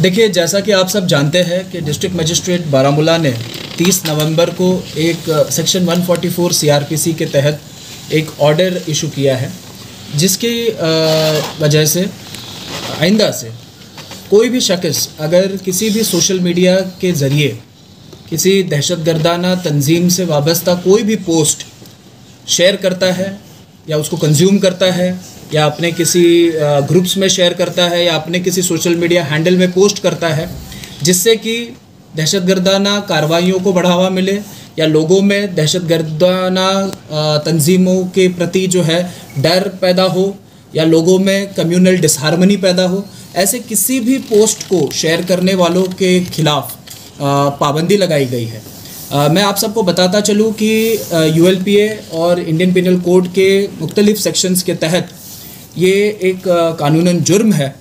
देखिए, जैसा कि आप सब जानते हैं कि डिस्ट्रिक्ट मजिस्ट्रेट बारामूला ने 30 नवंबर को एक सेक्शन 144 सीआरपीसी के तहत एक ऑर्डर इशू किया है, जिसकी वजह से, आइंदा से कोई भी शख्स अगर किसी भी सोशल मीडिया के ज़रिए किसी दहशत गर्दाना तंजीम से वाबस्ता कोई भी पोस्ट शेयर करता है या उसको कंज्यूम करता है, या अपने किसी ग्रुप्स में शेयर करता है, या अपने किसी सोशल मीडिया हैंडल में पोस्ट करता है, जिससे कि दहशत गर्दाना कार्रवाइयों को बढ़ावा मिले, या लोगों में दहशत गर्दाना तंजीमों के प्रति जो है डर पैदा हो, या लोगों में कम्युनल डिसहारमनी पैदा हो, ऐसे किसी भी पोस्ट को शेयर करने वालों के खिलाफ पाबंदी लगाई गई है। आ, मैं आप सबको बताता चलूँ कि यूएलपीए और इंडियन पिनल कोड के मुख्तलिफ़ सेक्शंस के तहत ये एक कानूनन जुर्म है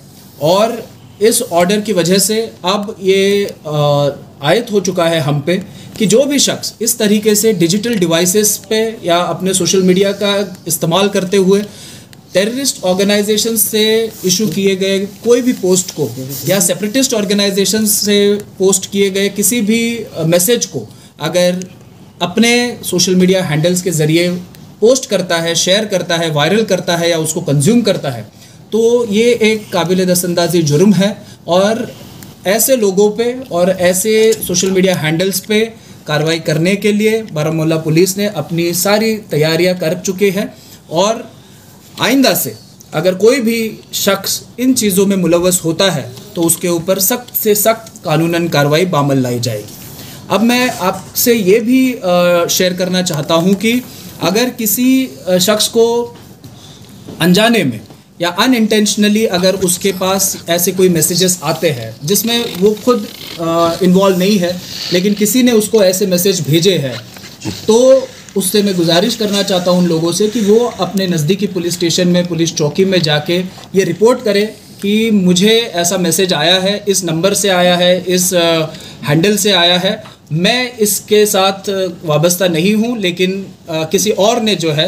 और इस ऑर्डर की वजह से अब ये आयत हो चुका है हम पे कि जो भी शख्स इस तरीके से डिजिटल डिवाइसेस पे या अपने सोशल मीडिया का इस्तेमाल करते हुए टेररिस्ट ऑर्गेनाइजेशन से इशू किए गए कोई भी पोस्ट को या सेपरेटिस्ट ऑर्गेनाइजेशन से पोस्ट किए गए किसी भी मैसेज को अगर अपने सोशल मीडिया हैंडल्स के ज़रिए पोस्ट करता है शेयर करता है वायरल करता है या उसको कंज्यूम करता है तो ये एक काबिल दस्तंदाजी जुर्म है। और ऐसे लोगों पे और ऐसे सोशल मीडिया हैंडल्स पे कार्रवाई करने के लिए बारामूला पुलिस ने अपनी सारी तैयारियाँ कर चुके हैं। और आइंदा से अगर कोई भी शख्स इन चीज़ों में मुलवस होता है तो उसके ऊपर सख्त से सख्त कानूनन कार्रवाई बामल लाई जाएगी। अब मैं आपसे ये भी शेयर करना चाहता हूँ कि अगर किसी शख्स को अनजाने में या अनइंटेंशनली अगर उसके पास ऐसे कोई मैसेजेस आते हैं जिसमें वो खुद इन्वॉल्व नहीं है, लेकिन किसी ने उसको ऐसे मैसेज भेजे हैं तो उससे मैं गुजारिश करना चाहता हूँ उन लोगों से कि वो अपने नज़दीकी पुलिस स्टेशन में, पुलिस चौकी में जाके ये रिपोर्ट करें कि मुझे ऐसा मैसेज आया है, इस नंबर से आया है, इस हैंडल से आया है मैं इसके साथ वाबस्ता नहीं हूँ लेकिन आ, किसी और ने जो है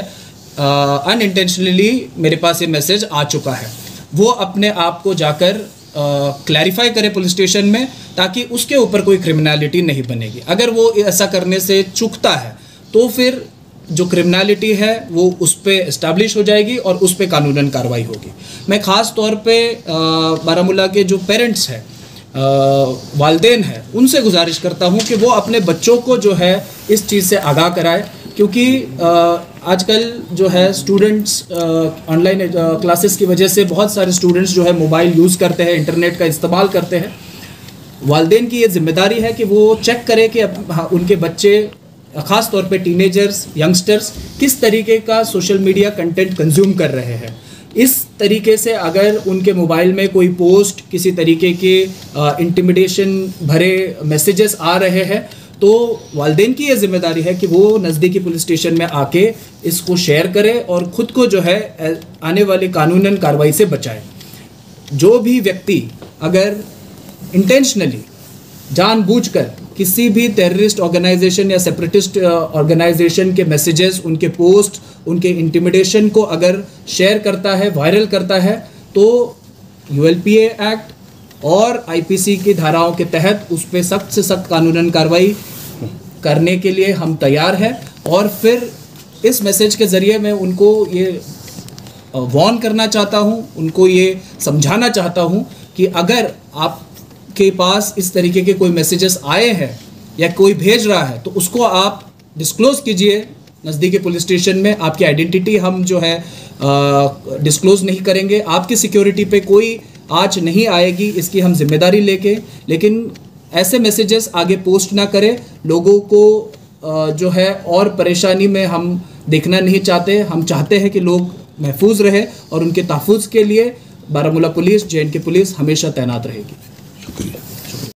अनइंटेंशनली मेरे पास ये मैसेज आ चुका है। वो अपने आप को जाकर क्लैरिफाई करे पुलिस स्टेशन में ताकि उसके ऊपर कोई क्रिमिनलिटी नहीं बनेगी। अगर वो ऐसा करने से चुकता है तो फिर जो क्रिमिनलिटी है वो उस पर इस्टेब्लिश हो जाएगी और उस पर कानूनन कार्रवाई होगी। मैं ख़ास तौर पे बारामूला के जो पेरेंट्स हैं वालदेन हैं उनसे गुजारिश करता हूँ कि वो अपने बच्चों को जो है इस चीज़ से आगाह कराए क्योंकि आजकल जो है स्टूडेंट्स ऑनलाइन क्लासेस की वजह से बहुत सारे स्टूडेंट्स जो है मोबाइल यूज़ करते हैं इंटरनेट का इस्तेमाल करते हैं। वालदेन की ये ज़िम्मेदारी है कि वो चेक करें कि हाँ, उनके बच्चे ख़ास तौर पे टीनेजर्स यंगस्टर्स किस तरीके का सोशल मीडिया कंटेंट कंज्यूम कर रहे हैं। इस तरीके से अगर उनके मोबाइल में कोई पोस्ट किसी तरीके के इंटिमिडेशन भरे मैसेजेस आ रहे हैं तो वालदेन की ये ज़िम्मेदारी है कि वो नज़दीकी पुलिस स्टेशन में आके इसको शेयर करे और ख़ुद को जो है आने वाली कानूनन कार्रवाई से बचाए। जो भी व्यक्ति अगर इंटेंशनली जानबूझकर किसी भी टेररिस्ट ऑर्गेनाइजेशन या सेपरेटिस्ट ऑर्गेनाइजेशन के मैसेजेस उनके पोस्ट उनके इंटिमिडेशन को अगर शेयर करता है वायरल करता है तो यू एक्ट और आईपीसी की धाराओं के तहत उस पर सख्त से सख्त कानूनन कार्रवाई करने के लिए हम तैयार हैं। और फिर इस मैसेज के ज़रिए मैं उनको ये वॉर्न करना चाहता हूँ, उनको ये समझाना चाहता हूँ कि अगर आपके पास इस तरीके के कोई मैसेजेस आए हैं या कोई भेज रहा है तो उसको आप डिस्क्लोज़ कीजिए। नज़दीकी पुलिस स्टेशन में आपकी आइडेंटिटी हम जो है डिस्क्लोज़ नहीं करेंगे। आपकी सिक्योरिटी पे कोई आज नहीं आएगी इसकी हम ज़िम्मेदारी लेके। लेकिन ऐसे मैसेजेस आगे पोस्ट ना करें। लोगों को आ, जो है और परेशानी में हम देखना नहीं चाहते। हम चाहते हैं कि लोग महफूज रहे और उनके तहफ़ के लिए बारामूला पुलिस जे पुलिस हमेशा तैनात रहेगी। Thank.